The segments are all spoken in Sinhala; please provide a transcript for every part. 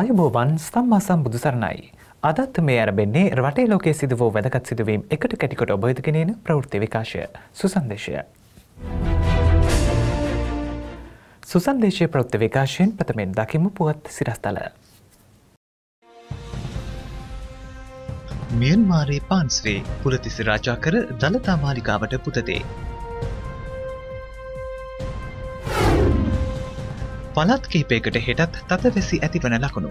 ආයුබෝවන් සම්මා සම්බුදු සරණයි. අදත් මේ අරබෙන්නේ රටේ ලෝකයේ සිදු වූ වැදගත් සිදුවීම් එකට කැටිකොට ඔබ වෙත ගෙනෙන ප්‍රවෘත්ති විකාශය සුසන්දේශය. සුසන්දේශය ප්‍රවෘත්ති විකාශයෙන් ප්‍රථමයෙන් දකිමු පුවත් සිරස්තල. මියන්මාරයේ පාන්ස්වේ පුලතිසි රාජා කර දළතා මාලිකාවට පුතතේ. පළත් කහිපයකට හෙටත් තතවැසි ඇතිවන ලකුණු.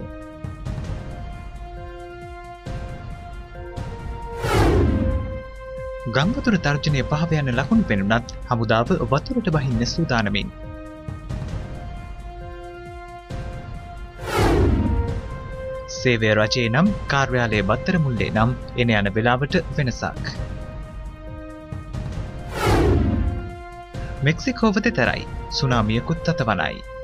ගංගතුර තර්ජනය පහවයන්න ලකුණු පෙනුනත් හමුදාව වතුරට බහින්න සූදානමින්. සේවය රජයේ නම් කාර්යාලය බත්තර මුල්ලේ නම් එන යන වෙලාවට වෙනසක්. මෙක්සිකෝවත තරයි සුනාමියකුත් අතවනයි.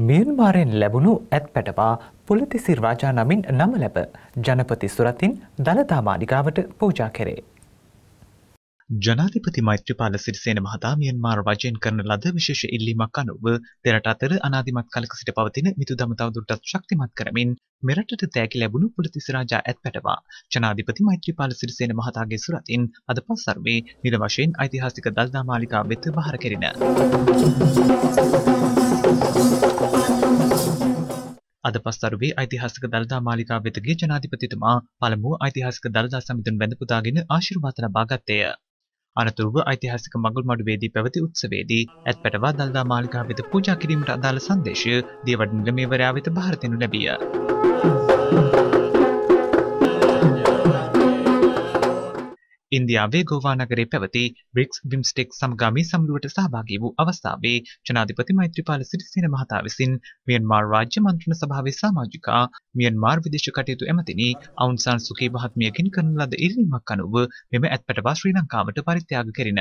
මියන්මාරයෙන් ලැබුණු ඇත් පැටවා පුලතිසිර් රාජා නමින් නම ලැබ ජනපති සුරතින් දළදා මාලිගාවට පූජා කෙරේ. ජනාධිපති මෛත්‍රපාල සිරිසේන මහතා මියන්මාර් රජයෙන් කරන ලද විශේෂ ඉල්ලීමක් අනුව දෙරට අතර අනාදිමත් කලක සිට පවතින මිතුදම තවදුරටත් ශක්තිමත් කරමින් මෙරටට තෑගි ලැබුණු පුලතිස් රාජා ඇත් පැටවා ජනාධිපති මෛත්‍රපාල සිරිසේන මහතාගේ සුරතින් අද පස්සරුවේ නිල වශයෙන් ඓතිහාසික දල්දා මාලිගාව වෙත බහර කෙරින. අද පස්තරුවේ ඓතිහාසික දළදා මාලිකාව වෙත ගිය ජනාධිපතිතුමා පළමුව ඓතිහාසික දළදා සමිඳුන් වැඳ පුදාගෙන ආශිර්වාද ලබා ගත්තේය. අනතුරුව ඓතිහාසික මඟුල් මඩුවේදී පැවති උත්සවයේදී ඇත්පැටවා දළදා මාලිකාව වෙත පූජා කිරීමට අදාළ සංදේශය දියවඩන නිලමේවරයා වෙත බාර දෙනු ලැබිය. ඉන්දියාවේ ගෝවා නගරේ පැවති බ්‍රික්ස් බිම්ස්ටෙක් සමගාමී සමුළුවට සහභාගී වූ අවස්ථාවේ ජනාධිපති මෛත්‍රීපාල සිරිසේන මහතා විසින් මියන්මාර් රාජ්‍ය මන්ත්‍රණ සභාවේ සමාජිකා මියන්මාර් විදේශ කටයුතු ඇමතිනි අවුන් සාන් සුකී මහත්මිය ගෙන කරන ලද ඉල්ලීමක් අනුව මෙම ඇත්පැටවා ශ්‍රී ලංකාවට පරිත්‍යාග කෙරින.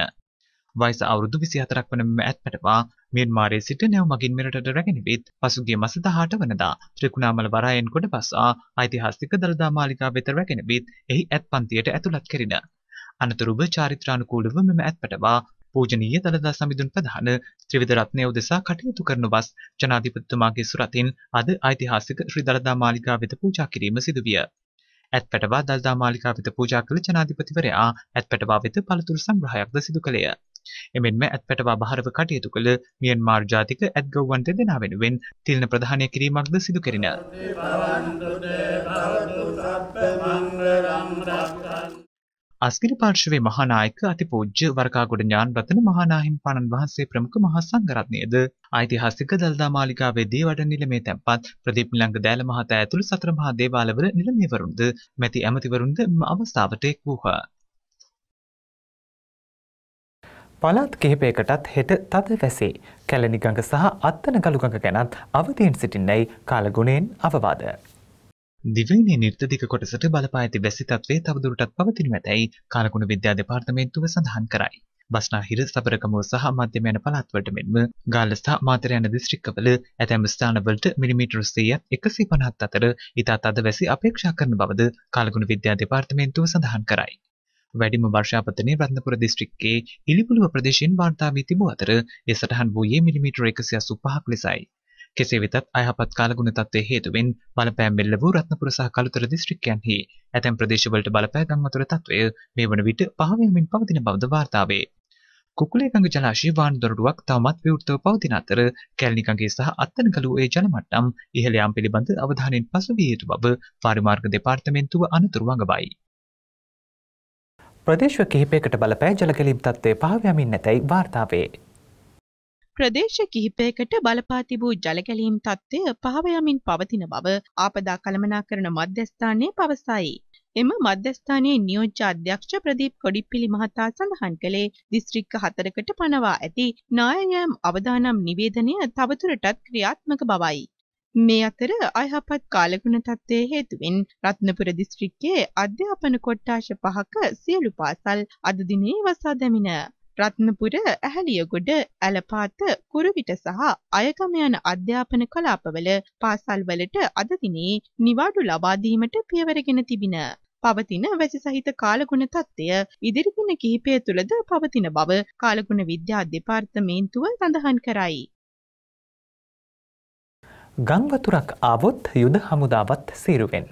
වයස අවුරුදු 24ක් වන මෙම ඇත්පැටවා මියන්මාරයේ සිට නැව් මගින් මෙරටට රැගෙන විත් පසුගිය මාස 18 වනදා ත්‍රිකුණාමල වරායෙන් කොට පසා ඓතිහාසික දළදා මාලිගාව වෙත රැගෙන විත් එහි ඇත් පන්තියට ඇතුළත් කෙරින. අනතුරුව චාරිත්‍රානුකූලව මෙම ඇත්පටවා පූජනීය දළදා සමිඳුන් ප්‍රධාන ත්‍රිවිධ රත්නය උදෙසා කටයුතු කරන වස් ජනාධිපතිතුමාගේ සුරතින් අද ඓතිහාසික ශ්‍රී දළදා මාලිගා වෙත පූජා කිරීම සිදු විය. ඇත්පැටවා දළදා මාලිකා වෙත පූජා කළ ජනාධිපතිවරයා ඇත්පැටවා වෙත පළතුරු සංග්‍රහයක්ද සිදු කළේය. එමෙන්ම ඇත්පැටවා බහරව කටයුතු කළ මියන්මාර් ජාතික ඇත්ගව්වන් දෙදෙනා වෙනුවෙන් තිල්න ප්‍රධානය කිරීමක්ද සිදු කෙරින. අස්ගිරි පාර්ශවයේ මහානායක අතිපූජ්‍ය වරකාගොඩ ඥානරතන මහානාහිමිපාණන් වහන්සේ ප්‍රමුඛ මහා සංඝරත්නයද ඓතිහාසික දළදා මාලිගාවේ දේවඩ නිලමේ තැන්පත් ප්‍රදීප් නිලංග දෑල මහතා ඇතුළු සතර මහා දේවාලවල නිලමේවරුන්ද මැති ඇමතිවරුන්ද මෙම අවස්ථාවට එක් වූහ. පළාත් කිහිපයකටත් හෙට තද වැසේ කැලණිගඟ සහ අත්තන ගළුගඟ ගැනත් අවධීන් සිටින්නයි කාලගුණයෙන් අවවාද. දිවයිනේ නිර්තදික කොටසට බලපා ඇති වැසි තත්ත්වය තවදුරටත් පවතිනු ඇතැයි කාලගුණ විද්‍යා දෙපාර්තමේන්තුව සඳහන් කරයි. බස්නාහිර සබරකමුව සහ මධ්‍යම යන පළාත්වලට මෙන්ම ගාල්ල සහ මාතර යන දිස්ත්‍රික්කවල ඇතැම් ස්ථානවලට මිලිමීටර් 100ත් 150ත් අතර ඉතා තද වැසි අපේක්ෂා කරන බවද කාලගුණ විද්‍යා දෙපාර්තමේන්තුව සඳහන් කරයි. වැඩිම වර්ෂාපතනය රත්නපුර දිස්ත්‍රික්කයේ ඉලිපුළුව ප්‍රදේශයෙන් වාර්තා වී තිබූ අතර ඒ සටහන් වූයේ මිලිමීටර් 185ක් ලෙසයි. කෙසේ වෙතත් අයහපත් කාලගුණ තත්ත්වයේ හේතුවෙන් බලපෑම් මෙල්ල වූ රත්නපුර සහ කළුතර දිස්ත්‍රික්කයන්හි ඇතැම් ප්‍රදේශවලට බලපෑ ගම් වතුර තත්ත්වය මේ වන විට පහව යමින් පවතින බවද වාර්තා වේ. කුකුලේගඟ ජලාශය වාන් දොරටුවක් තවමත් විවෘතව පවතින අතර කැලණිකඟේ සහ අත්තනගලුව ඒ ජල මට්ටම් ඉහළ යාම පිළිබඳ අවධානයෙන් පසු විය යුතු බව පරිමාර්ග දෙපාර්තමේන්තුව අනතුරු වඟබයි. ප්‍රදේශ කිහිපයකට බලපෑ ජලකැලීම් තත්ත්වය පහව යමින් නැතැයි වාර්තා වේ. ප්‍රදේශ කිහිපයකට බලපා තිබූ ජලකැලීම් තත්ත්වය පහව යමින් පවතින බව ආපදා කළමනාකරන මධ්‍යස්ථානයේ පවසයි. එම මධ්‍යස්ථානයේ නියෝජ්‍ය අධ්‍යක්ෂ ප්‍රදීප් කොඩිප්පිලි මහතා සඳහන් කළේ දිස්ත්‍රික්ක හතරකට පනවා ඇති නායයම් අවදානම් නිවේදනය තවදුරටත් ක්‍රියාත්මක බවයි. මේ අතර අයහපත් කාලගුණ තත්ත්වයේ හේතුවෙන් රත්නපුර දිස්ත්‍රික්කයේ අධ්‍යාපන කොට්ටාශ පහක සියලු පාසල් අද දිනේ වසා දැමින. රත්නපුර ඇහැලියගොඩ ඇලපාත කුරුවිට සහ අයගම යන අධ්‍යාපන කලාපවල පාසල්වලට අද දිනේ නිවාඩු ලබා දීමට පියවරගෙන තිබින. පවතින වැසි සහිත කාලගුණ තත්ත්වය ඉදිරිදින කිහිපය තුළද පවතින බව කාලගුණ විද්‍යා දෙපාර්තමේන්තුව සඳහන් කරයි. ගංවතුරක් ආවොත් යුද හමුදාවත් සීරුවෙන්.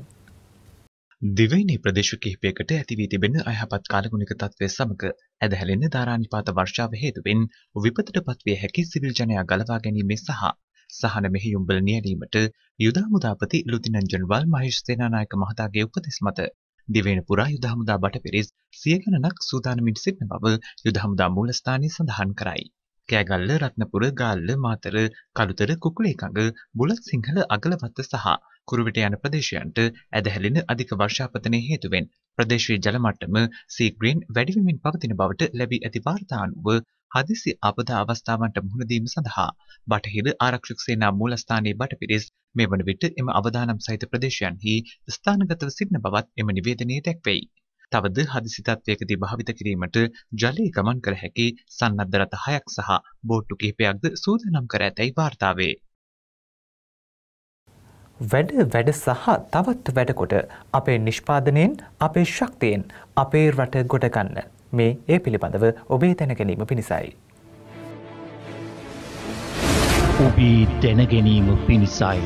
දිවයිනේ ප්‍රදේශ කිහිපයකට ඇතිවී තිබෙන අයහපත් කාලගුණික තත්ත්වය සමග ඇදහැලෙන ධාරානිපාත වර්ෂාව හේතුවෙන් විපතට පත්විය හැකි සිවිල් ජනයා ගලවා ගැනීමේ සහ සහන මෙහෙයුම්බල නියැලීමට යුද හමුදාපති ලුතිනන්ට් ජනරල් මහේෂ් සේනානායක මහතාගේ උපදෙස් මත දිවයින පුරා යුද හමුදා බටපිරිස් සිය ගණනක් සූදානමින් සිටින බව යුද හමුදා මූලස්ථානයේ සඳහන් කරයි. කෑගල්ල රත්නපුර ගාල්ල මාතර කළුතර කුකුලේකඟ බුලත් සිංහල අගලවත්ත සහ කුරුවිට යන ප්‍රදේශයන්ට ඇදහැලෙන අධික වර්ෂාපතනය හේතුවෙන් ප්‍රදේශයේ ජල මට්ටම සීග්‍රීන් වැඩිවෙමින් පවතින බවට ලැබී ඇති වාර්තා අනුව හදිසි අපදා අවස්ථාවන්ට මුහුණ දීම සඳහා බටහිර ආරක්ෂක සේනා මූලස්ථානයේ බටපිරිස් මේ වන විට එම අවදානම් සහිත ප්‍රදේශයන්හි ස්ථානගතව සිටින බවත් එම නිවේදනයේ දැක්වෙයි. තවද හදිසි තත්ත්වයකදී භාවිත කිරීමට ජලයේ ගමන් කළ හැකි සන්නද්ධ රථ හයක් සහ බෝට්ටු කිහිපයක්ද සූදානම් කර ඇතැයි වාර්තා වේ. වැඩ වැඩ සහ තවත් වැඩකොට අපේ නිෂ්පාදනයෙන් අපේ ශක්තියෙන් අපේ රට ගොඩගන්න මේ ඒ පිළිබඳව ඔබේ දැනගැනීම පිණිසයි. ඔබී දැනගැනීම පිණිසයි.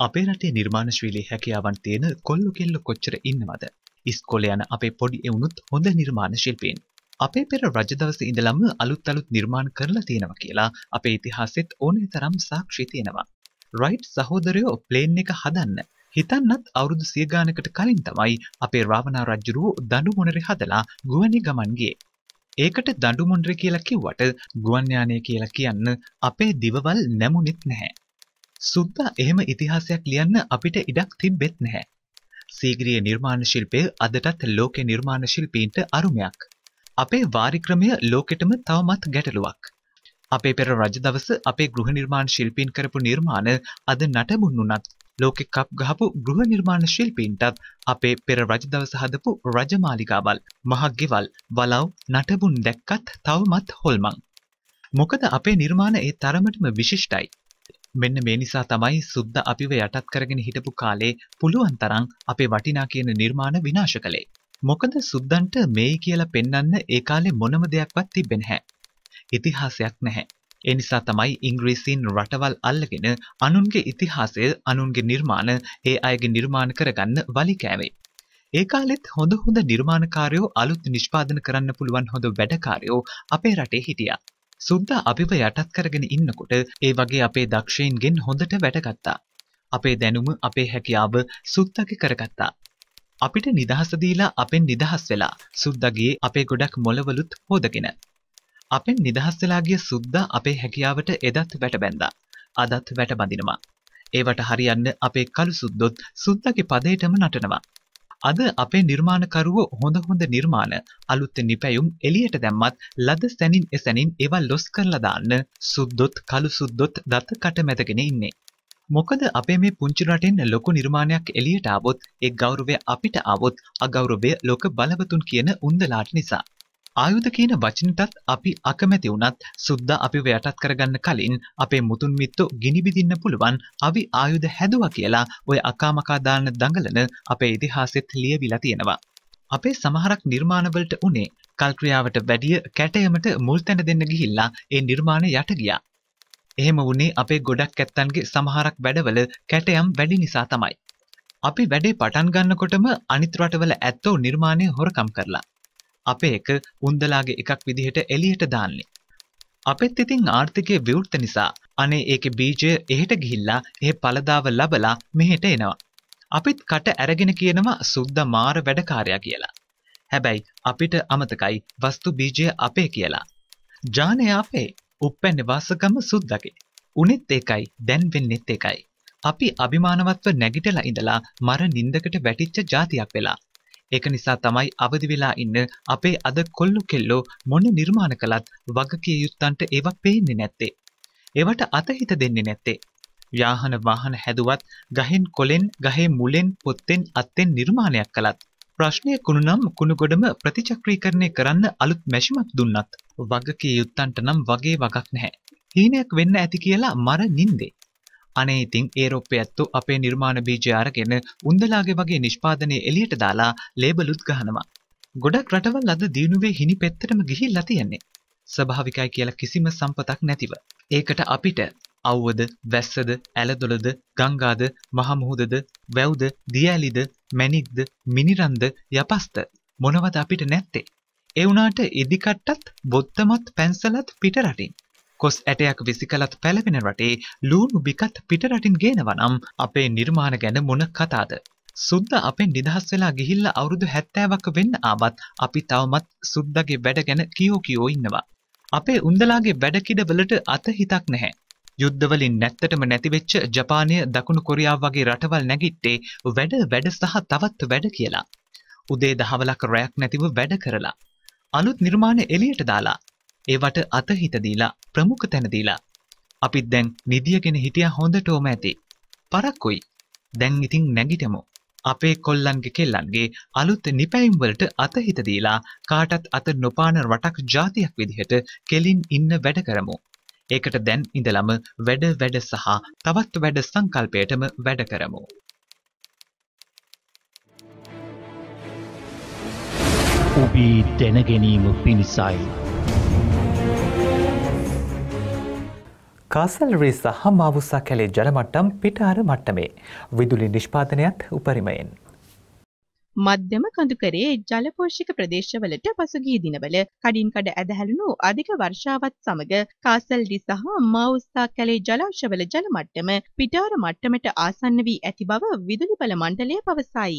අපේ රටේ නිර්මාණශීලී හැකියාවන් තියෙන කොල්ලු කෙල්ලු කොච්චර ඉන්නවද? ඉස්කෝලේ යන අපේ පොඩි එවුනුත් හොඳ නිර්මාණ ශිල්පීන්. අපේ පෙර රජ දවසේ ඉඳලම අලුත් අලුත් නිර්මාණ කරලා තියෙනවා කියලා අපේ ඉතිහාසෙත් ඕනේ තරම් සාක්ෂි තියෙනවා. රයිට් සහෝදරයෝ ප්ලේන් එක හදන්න හිතන්නත් අවුරුදු සිය ගානකට කලින් තමයි අපේ රාවණා රජුරුවෝ දඬු මොනරේ හදලා ගුවනේ ගමන් ගියේ. ඒකට දඬු මොනරේ කියලා කිව්වට ගුවන් යානය කියලා කියන්න අපේ දිවවල් නැමුණෙත් නැහැ. සුද්දා එහෙම ඉතිහාසයක් ලියන්න අපිට ඉඩක් තිබෙත් නැහැ. සීග්‍රිය නිර්මාණ ශිල්පය අදටත් ලෝක නිර්මාණ ශිල්පීන්ට අරුමයක්. අපේ වාරික්‍රමය ලෝකෙටම තවමත් ගැටලුවක්. අපේ පෙර රජ දවස අපේ ගෘහ නිර්මාණ ශිල්පීන් කරපු නිර්මාණ අද නටබුන් වුණත් ලෝකෙ කප් ගහපු ගෘහ නිර්මාණ ශිල්පීන්ටත් අපේ පෙර රජ දවස හදපු රජමාලිකාවල් මහක් ගෙවල් වලව් නටබුන් දැක්කත් තවමත් හොල්මන්. මොකද අපේ නිර්මාණ ඒ තරමටම විශිෂ්ටයි. මෙන්න මේ නිසා තමයි සුද්ද අපිව යටත් කරගෙන හිටපු කාලේ පුළුවන් තරම් අපේ වටිනා කියන නිර්මාණ විනාශ කළේ. මොකද සුද්දන්ට මේයි කියලා පෙන්වන්න ඒ කාලේ මොනම දෙයක්වත් තිබෙන්නේ නැහැ. ඉතිහාසයක් නැහැ. ඒ නිසා තමයි ඉංග්‍රීසීන් රටවල් අල්ලගෙන අනුන්ගේ ඉතිහාසය අනුන්ගේ නිර්මාණ ඒ අයගේ නිර්මාණ කරගන්න වලි කෑවේ. ඒ කාලෙත් හොඳ හොඳ නිර්මාණකාරයෝ අලුත් නිෂ්පාදන කරන්න පුළුවන් හොඳ වැඩකාරයෝ අපේ රටේ හිටියා. සුද්දා අපිව යටත් කරගෙන ඉන්නකොට ඒ වගේ අපේ දක්ෂයින්ගෙන් හොඳට වැටගත්තා. අපේ දැනුම අපේ හැකියාව සුද්දගේ කරගත්තා. අපිට නිදහස දීලා අපෙන් නිදහස් වෙලා සුද්දගේ අපේ ගොඩක් මොලවලුත් හොදගෙන. අපෙන් නිදහස් වෙලා ගිය සුද්දා අපේ හැකියාවට එදත් වැටබැන්දා. අදත් වැටබඳිනවා. ඒවට හරියන්න අපේ කළු සුද්දොත් සුද්දගේ පදයටම නටනවා. අද අපේ නිර්මාණකරුවෝ හොඳ හොඳ නිර්මාණ අලුත් නිපැයුම් එළියට දැම්මත් ලද සැනින් එසැනින් ඒවා ලොස් කරලා දාන්න සුද්දොත් කළු සුද්දොත් දත කට මැදගෙන ඉන්නේ. මොකද අපේ මේ පුංචි රටෙන් ලොකු නිර්මාණයක් එළියට ආවොත් ඒ ගෞරවය අපිට ආවොත් අගෞරවය ලෝක බලවතුන් කියන උන්දලාට නිසා. ආයුධ කියන වචනටත් අපි අකමැති වුණත් සුද්දා අපිව යටත් කරගන්න කලින් අපේ මුතුන් මිත්තෝ ගිනිබිදින්න පුළුවන් අවි ආයුධ හැදුවා කියලා ඔය අකාමකා දාන්න දඟලන අපේ ඉතිහාසෙත් ලියවිලා තියෙනවා. අපේ සමහරක් නිර්මාණවලට උනේ කල්ක්‍රියාවට වැඩිය කැටයමට මුල් තැන දෙන්න ගිහිල්ලා ඒ නිර්මාණ යට ගියා. එහෙම වුණේ අපේ ගොඩක් ඇත්තන්ගේ සමහරක් වැඩවල කැටයම් වැඩි නිසා තමයි. අපි වැඩේ පටන් ගන්නකොටම අනිත් රටවල ඇත්තෝ නිර්මාණය හොරකම් කරලා. අපේ එක උන්දලාගේ එකක් විදිහට එළියට දාන්නේ. අපෙත් ඉතින් ආර්ථිකය විවෘත නිසා අනේ ඒකේ බීජය එහෙට ගිහිල්ලා ඒ පළදාව ලබලා මෙහෙට එනවා. අපිත් කට ඇරගෙන කියනවා සුද්ද මාර වැඩකාරයා කියලා. හැබැයි අපිට අමතකයි වස්තු බීජය අපේ කියලා. ජානය අපේ උප්පැන්න වාසකම සුද්දගේ. උනෙත් ඒකයි දැන් වෙන්නෙත් ඒකයි. අපි අභිමානවත්ව නැගිටලා ඉඳලා මර නින්දකට වැටිච්ච જાතියක් වෙලා. ඒක නිසා තමයි අවදි වෙලා ඉන්න අපේ අද කොල්ලු කෙල්ලෝ මොන නිර්මාණ කළත් වගකිය යුත්තන්ට ඒවා පේන්නේ නැත්තේ. ඒවට අතහිත දෙන්නේ නැත්තේ. යාහන වාහන හැදුවත් ගහෙන් කොලෙන් ගහේ මුලෙන් පොත්තෙන් අත්තෙන් නිර්මාණයක් කළත් ප්‍රශ්නය කුණුනම් කුණුගොඩම ප්‍රතිචක්‍රීකරණය කරන්න අලුත් මැෂිමක් දුන්නත් වගකිය යුත්තන්ට නම් වගේ වගක් නැහැ. හීනයක් වෙන්න ඇති කියලා මර නින්දේ. අනේ ඉතින් ඒරොප්පේ ඇත්තෝ අපේ නිර්මාණ බීජය අරගෙන උන්දලාගේ වගේ නිෂ්පාදනය එළියට දාලා ලේබලුත් ගහනවා. ගොඩක් රටවල් අද දියුණුවේ හිනි පෙත්තටම ගිහිල්ලා තියෙන්නේ. ස්වභාවිකයි කියලා කිසිම සම්පතක් නැතිව. ඒකට අපිට අව්වද වැස්සද ඇලදොළද ගංගාද මහමුහුදද වැව්ද දියඇලිද මැනික්ද මිනිරන්ද යපස්ත මොනවද අපිට නැත්තේ. ඒ වුණාට ඉදිකට්ටත් බොත්තමත් පැන්සලත් පිට රටින්. කොස් ඇටයක් විසිකලත් පැලවෙන රටේ ලූුණු බිකත් පිට රටින් ගේනවනම් අපේ නිර්මාණ ගැන මොන කතාද. සුද්ද අපෙන් නිදහස් වෙලා ගිහිල්ල අවුරුදු හැත්තෑවක් වෙන්න ආවත් අපි තවමත් සුද්දගේ වැඩ ගැන කියෝ කියෝ ඉන්නවා. අපේ උන්දලාගේ වැඩකිඩ වලට අත හිතක් නැහැ. යුද්ධවලින් නැත්තටම නැතිවෙච්ච ජපානය දකුණු කොරියාව වගේ රටවල් නැගිට්ටේ වැඩ වැඩ සහ තවත් වැඩ කියලා. උදේ දහවලක් රැයක් නැතිව වැඩ කරලා. අලුත් නිර්මාණ එලියට දාලා. ඒවට අතහිත දීලා ප්‍රමුඛ තැන දීලා. අපිත් දැන් නිදියගෙන හිටියා හොඳටෝම ඇති. පරක්කුයි. දැන් ඉතින් නැගිටමු. අපේ කොල්ලන්ගේ කෙල්ලන්ගේ අලුත් නිපැයිම් වලට අතහිත දීලා කාටත් අත නොපාන රටක් ජාතියක් විදිහට කෙලින් ඉන්න වැඩ කරමු. ඒකට දැන් ඉඳලම වැඩ වැඩ සහ තවත් වැඩ සංකල්පයටම වැඩ කරමු. ඔබී දැනගැනීම පිණිසයි. කාසල්රී සහ මාවුසා කැලේ ජලමට්ටම් පිටාර මට්ටමේ විදුලි නිෂ්පාදනයත් උපරිමයෙන්. මධ්‍යම කඳුකරේ ජලපෝෂික ප්‍රදේශවලට පසුගිය දිනවල කඩින් කඩ ඇදහැළුණු අධික වර්ෂාවත් සමග කාසල්ඩි සහ මවුස්සා කැලේ ජලාශවල ජල මට්ටම පිටාර මට්ටමට ආසන්න වී ඇති බව විදුලි බල මණ්ඩලය පවසයි.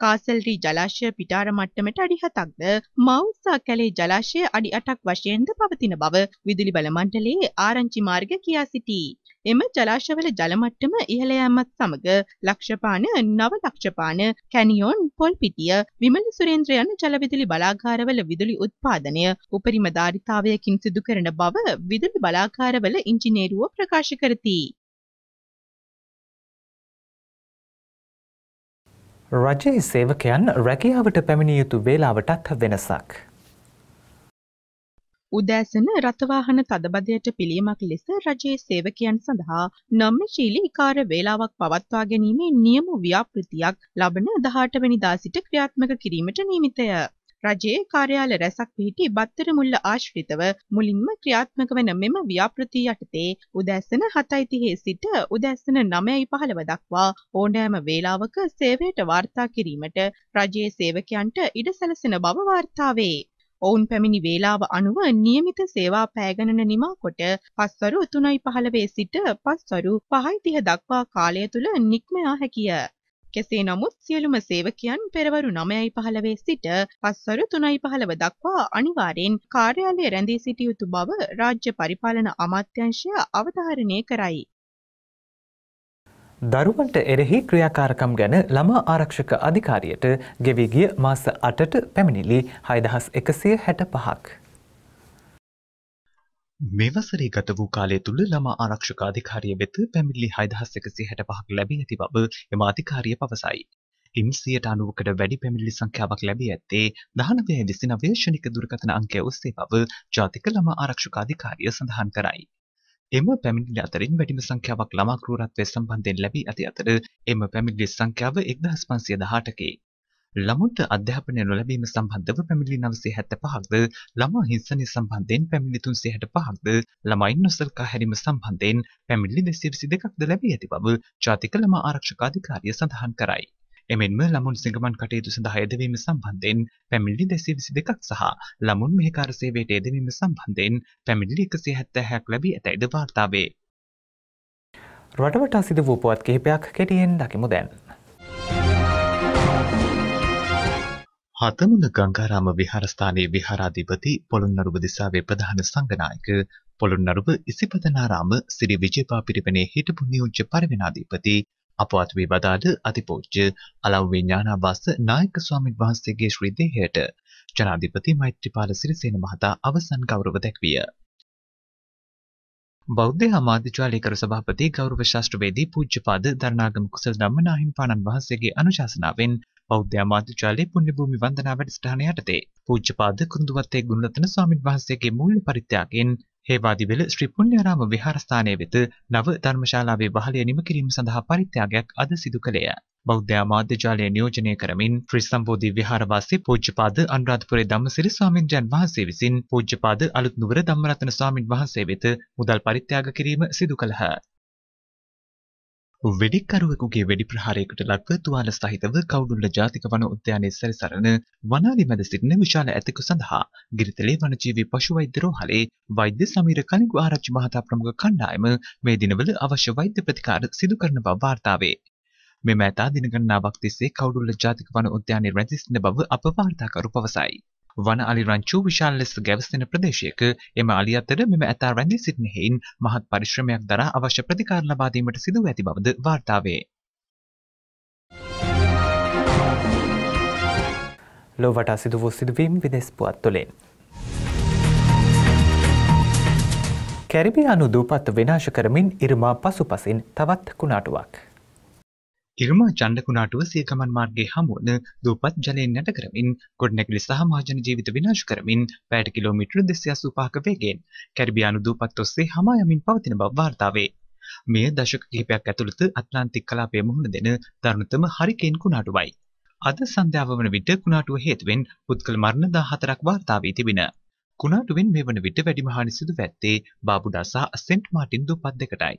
කාසල්රි ජලාශය පිටාර මට්ටමට අඩි හතක්ද මවුස්සා කැලේ ජලාශය අඩි අටක් වශයෙන්ද පවතින බව විදුලි බල මණ්ඩලයේ ආරංචි මාර්ග කියා සිටී. එම ජලාශවල ජලමට්ටම ඉහළ යාමත් සමග ලක්ෂපාන නව ලක්ෂපාන කැනියෝන් පොල්පිටිය විමල සුරේන්ද්‍ර යන ජලවිදුලි බලාගාරවල විදුලි උත්පාදනය උපරිම ධාරිතාවයකින් සිදු කරන බව විදුලි බලාගාරවල ඉංජිනේරුවෝ ප්‍රකාශ කරති. රජයේ සේවකයන් රැකියාවට පැමිණිය යුතු වේලාවටත් වෙනසක්. උදෑසන රථවාහන තදබදයට පිළියමක් ලෙස රජයේ සේවකයන් සඳහා නම්‍යශීලී කාර්ය වේලාවක් පවත්වා ගැනීමේ නියම ව්‍යාපෘතියක් ලබන 18 වෙනිදා සිට ක්‍රියාත්මක කිරීමට නියමිතය. රජයේ කාර්යාල රැසක් පිහිටි බත්තර මුල්ල ආශ්‍රිතව මුලින්ම ක්‍රියාත්මක වන මෙම ව්‍යාපෘතිය යටතේ උදෑසන 7:30 සිට උදෑසන 9:15 දක්වා ඕනෑම වේලාවක සේවයට වාර්තා කිරීමට රජයේ සේවකයන්ට ඉඩ සැලසෙන බව වාර්තා වේ. ඔවුන් පැමිණි වේලාව අනුව නියමිත සේවා පෑගණන නිමා කොට පස්වරු 3:15 සිට පස්වරු 5:30 දක්වා කාලය තුල නික්ම යා හැකිය. කෙසේ නමුත් සියලුම සේවකයන් පෙරවරු 9:15 සිට පස්වරු 3:15 දක්වා අනිවාර්යෙන් කාර්යාලයේ රැඳී සිටිය යුතු බව රාජ්‍ය පරිපාලන අමාත්‍යාංශය අවධාරණය කරයි. දරුවන්ට එරෙහි ක්‍රියාකාරකම් ගැන ළමා ආරක්ෂක අධිකාරියට ගෙවී ගිය මාස අටට පැමිණිලි හයදහස් එකසිය හැට පහක්. මෙවසරේ ගත වූ කාලය තුළ ළමා ආරක්ෂක අධිකාරිය වෙත පැමිණිලි හයදහස් එකසි හැට පහක් ලැබී ඇති බව එම අධිකාරිය පවසයි. ඉන් සියයට අනුවකට වැඩි පැමිණිලි සංඛ්‍යාවක් ලැබී ඇත්තේ දහනවය විසිනවය ශනික දුරකථන අංකය ඔස්සේ බව ජාතික ළමා ආරක්ෂක අධිකාරිය සඳහන් කරයි. එම පැමිණිලි අතරින් වැඩිම සංඛ්‍යාවක් ළමා කෘරත්වය සම්බන්ධයෙන් ලැබී ඇති අතර එම පැමිණිලි සංඛ්‍යාව 1518කි. ළමුන්ට අධ්‍යාපනය නොලැබීම සම්බන්ධව පැමිණිලි 975ක්ද ළමා හිංසනය සම්බන්ධයෙන් පැමිණිලි 365ක්ද ළමයින් නොසලකා හැරීම සම්බන්ධයෙන් පැමිණිලි 222ක්ද ලැබී ඇති බව ජාතික ළමා ආරක්ෂක අධිකාරිය සඳහන් කරයි. එමෙන්ම ළමුන් සිඟමන් කටයුතු සඳහා යෙදවීම සම්බන්ධයෙන් පැමිණිලි 222ක් සහ ළමුන් මෙහෙකාර සේවයට යෙදවීම සම්බන්ධයෙන් පැමිණිලි 176ක් ලැබී ඇතැයිද වාර්තා වේ. රටවටා සිදු වූ පුවත් කිහිපයක් කෙටියෙන් දකිමු දැන්. හතමුණ ගංගාරාම විහාරස්ථානයේ විහාරාධිපති පොළොන්නරුව දිසාවේ ප්‍රධාන සංඝනායක පොළොන්නරුව ඉසිපතනාරාම සිරි විජේපා පිරිවෙනේ හිටපු නියෝජ්‍ය පරිවෙනාධිපති අපවත් වී වදාළ අතිපූජ්‍ය අලව්වේ ඥානාවාස නායක ස්වාමින් වහන්සේගේ ශ්‍රී දේහයට ජනාධිපති මෛත්‍රීපාල සිරිසේන මහතා අවසන් ගෞරව දැක්විය. බෞද්ධ අමාත්‍යාලේ කරු සභාපති ගෞරව ශාස්ත්‍රවේදී පූජ්‍යපාද දරණාගම කුසල ධම්මනාහිම්පාණන් වහන්සේගේ අනුශාසනාවෙන් බෞද්ධ අමාත්‍යාලේ පුණ්‍ය භූමි වන්දනා වැඩසටහන යටතේ පූජ්‍යපාද කුරුඳුවත්තේ ගුණරත්න ස්වාමින් වහන්සේගේ මූල්‍ය පරිත්‍යාගයෙන් හේවාදිවෙල ශ්‍රී පුණ්‍යාරාම විහාරස්ථානය වෙත නව ධර්මශාලාවේ වහලය නිම කිරීම සඳහා පරිත්‍යාගයක් අද සිදු කළේය. බෞද්ධ මාධ්‍ය ජාලය නියෝජනය කරමින් ශ්‍රී සම්බෝධි විහාරවාසී පූජ්‍යපාද අනුරාධපුරේ ධම්මසිරි ස්වාමින්වයන් වහන්සේ විසින් පූජ්‍යපාද අලුත් නුවර ධම්මරත්න ස්වාමින් වහන්සේ වෙත මුදල් පරිත්‍යාග කිරීම සිදු කළහ. වෙඩික්කරුවෙකුගේ වෙඩි ප්‍රහාරයකට ලක්ව තුවාල සහිතව කවුඩුල්ල ජාතික වන උද්‍යානයේ සැරිසරන වනාලි මැද සිටින විශාල ඇතෙකු සඳහා ගිරිතලේ වනජීවී පශු වෛද්‍ය රෝහලේ වෛද්‍ය සමීර කනිගු ආරච්චි මහතා ප්‍රමුඛ කණ්ඩායම මේ දිනවල අවශ්‍ය වෛද්‍ය ප්‍රතිකාර සිදු කරන බව වාර්තා වේ. මෙම ඇතා දින ගණනාවක් තිස්සේ කවුඩුල්ල ජාතික වන උද්‍යානයේ රැඳී සිටින බව අප වාර්තාකරු පවසයි. වන අලි රංචු විශාල ලෙස ගැවසෙන ප්‍රදේශයක එම අලි අතර මෙම ඇතා රැඳී සිටින හේයින් මහත් පරිශ්‍රමයක් දරා අවශ්‍ය ප්‍රතිකාර ලබා දීමට සිදුව ඇති බවද වාර්තා වේ. ලොවට සිදු වූ සිදුවීම් විදෙස් පුවත් තුළින්. කැරිබියානු දූපත් විනාශ කරමින් ඉරමා පසුපසින් තවත් කුණාටුවක්. ඉරම චණ්ඩකුණාටුව සිය ගමන් මාර්ගයේ හමුවන දූපත් ජලයෙන් යට කරමින් ගොඩනැගිලි සහ මහජන ජීවිත විනාශ කරමින් පැයට කිලෝමීටර 285ක වේගයෙන් කැරිබියානු දූපත් ඔස්සේ හමා යමින් පවතින බව වාර්තා වේ. මෙය දශක කිහිපයක් ඇතුළත ඇට්ලාන්ටික් කලාපයේ මුහුණ දෙන දරුණුතම හරිකේන් කුණාටුවයි. අද සන්ධ්‍යාව වන විට කුණාටුව හේතුවෙන් පුද්ගල මරණ 14ක් වාර්තා වී තිබින. කුණාටුවෙන් මේ වන විට වැඩිම හානි සිදු ඇත්තේ බාබුඩා සහ සෙන්ට් මාටින් දූපත් දෙකටයි.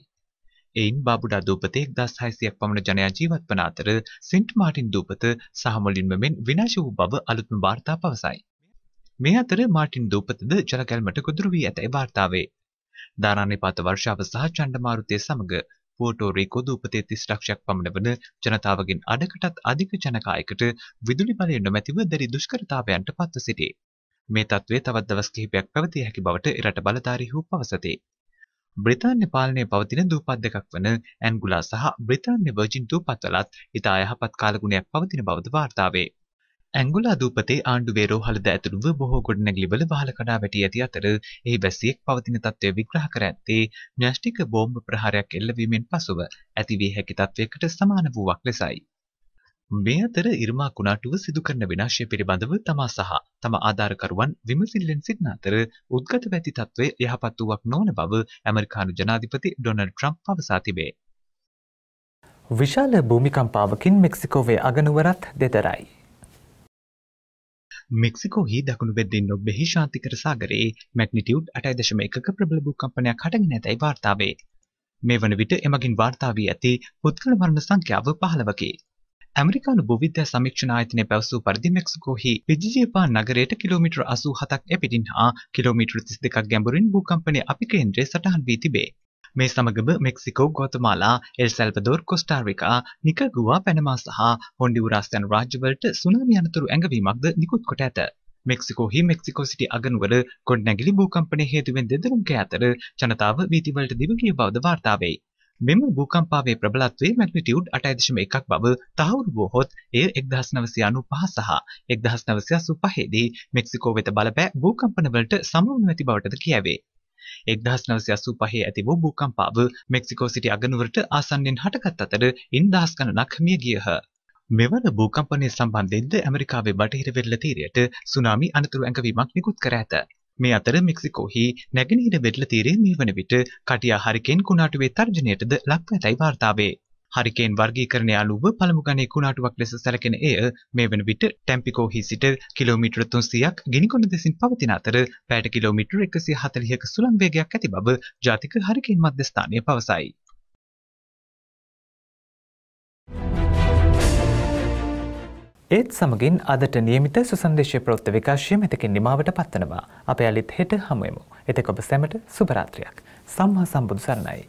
එයින් බාබුඩා දූපතේ 1600ක් පමණ ජනයා ජීවත් වන අතර සෙන්ට් මාටින් දූපත සහ මුලින්ම මෙන් විනාශ වූ බව අලුත්ම වාර්තා පවසයි. මේ අතර මාටින් දූපතද ජල ගැල්මට ගොදුරු වී ඇතැයි වාර්තා වේ. ධාරානිපාත වර්ෂාව සහ චණ්ඩමාරුතය සමග පෝටෝ රීකෝ දූපතේ 30 ලක්ෂයක් පමණ වන ජනතාවගෙන් අඩකටත් අධික ජනකායකට විදුලි බලය නොමැතිව දැඩි දුෂ්කරතාවයන්ට පත්ව සිටේ. මේ තත්ත්වය තවත් දවස් කිහිපයක් පැවතිය හැකි බවට එරට බලධාරීහු පවසති. බ්‍රිතාන්‍ය පාලනය පවතින දූපත් දෙකක් වන ඇන්ගුලා සහ බ්‍රිතාන්‍ය වර්ජින් දූපත්වලත් ඉතා යහපත් කාලගුණයක් පවතින බවද වාර්තා වේ. ඇංගුලා දූපතේ ආණ්ඩුවේ රෝහලද ඇතුළුව බොහෝ ගොඩනැගිලිවල වහල කඩා වැටී ඇති අතර එහි වැසියෙක් පවතින තත්ත්වය විග්‍රහ කර ඇත්තේ න්‍යෂ්ටික බෝම්බ ප්‍රහාරයක් එල්ලවීමෙන් පසුව ඇති වී හැකි තත්ත්වයකට සමාන වූවක් ලෙසයි. මේ අතර ඉර්මා කුණාටුව සිදු කරන විනාශය පිළිබඳව තමා සහ තම ආධාරකරුවන් විමසිල්ලෙන් සිටින අතර උද්ගත වැති තත්ත්වය යහපත් වූවක් නොවන බව ඇමරිකානු ජනාධිපති ඩොනල්ඩ් ට්‍රම්ප් පවසා තිබේ. විශාල භූමිකම්පාවකින් මෙක්සිකෝවේ අගනුවරත් දෙදරයි. මෙක්සිකෝහි දකුණු බෙද්දෙන් ඔබ්බෙහි ශාන්තිකර සාගරයේ මැග්නිටියුඩ් 8.1ක ප්‍රබල භූකම්පනයක් හටගෙන ඇතැයි වාර්තා වේ. මේ වන විට එමගින් වාර්තා වී ඇති පුද්ගල මරණ සංඛ්‍යාව 15කි. ඇමරිකානු භූවිද්‍යා සමීක්ෂණ ආයතනය පැවසූ පරිදි මෙක්සිකෝහි විජිජේපා නගරයට කිලෝමීටර් 87ක් එපිටින් හා කිලෝමීටර් 32ක් ගැඹුරින් භූකම්පනයේ අපිකේන්ද්‍රය සටහන් වී තිබේ. මේ සමගම මෙක්සිකෝ ගෝතමාලා එල් සැල්වදෝර් කොස්ටාරිකා නිකගුවා පැනමා සහ හොන්ඩිවුරාස් යන රාජ්‍යවලට සුනාමි අනතුරු ඇඟවීමක්ද නිකුත් කොට ඇත. මෙක්සිකෝහි මෙක්සිකෝ සිටි අගනුවර ගොඩනැගිලි භූකම්පනය හේතුවෙන් දෙදරුම්කෑ අතර ජනතාව වීතිවලට දිවගිය බවද වාර්තා වෙයි. මෙම භූකම්පාවේ ප්‍රබලත්වයේ මැග්නිටියුඩ් 8.1ක් බව තහවුරු වුවහොත් එය 1995 සහ 1985 දී මෙක්සිකෝ වෙත බලපෑ භූකම්පන වලට සමවනු ඇති බවටද කියැවේ. 1985 ඇති වූ භූකම්පාව මෙක්සිකෝ සිටි අගනුවරට ආසන්නෙන් හටගත් අතර ඉන් දහස් ගණනක් මිය ගියහ. මෙවර භූකම්පනය සම්බන්ධයෙන්ද ඇමරිකාවේ බටහිර වෙරළ තීරයට සුනාමි අනතුරු ඇඟවීමක් නිකුත් කර ඇත. මේ අතර මෙක්සිකෝහි නැගෙනහිර වෙරළ තීරයේ මේ වන විට කටියා හරිකේන් කුණාටුවේ තර්ජනයටද ලක්ව ඇතැයි වාර්තා වේ. හරිකේන් වර්ගීකරණය අනුව පළමු ගණයේ කුණාටුවක් ලෙස සැලකෙන එය මේ වන විට ටැම්පිකෝහි සිට කිලෝමීටර 300ක් ගිනිකොන දෙසින් පවතින අතර පැයට කිලෝමීටර 140ක සුළං වේගයක් ඇති බව ජාතික හරිකේන් මධ්‍යස්ථානය පවසයි. ඒත් සමගින් අදට නියමිත සුසන්දේශය ප්‍රෘත්ත විකාශය මෙතකින් නිමාවට පත්වනවා. අප යළිත් හෙට හමුවමු. එතෙ ඔබ සැමට සුභරාත්‍රයක්. සම්හා සම්බුදු සරණයි.